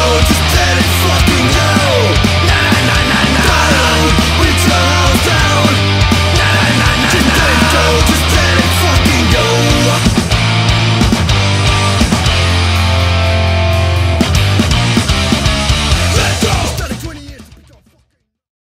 Mexico just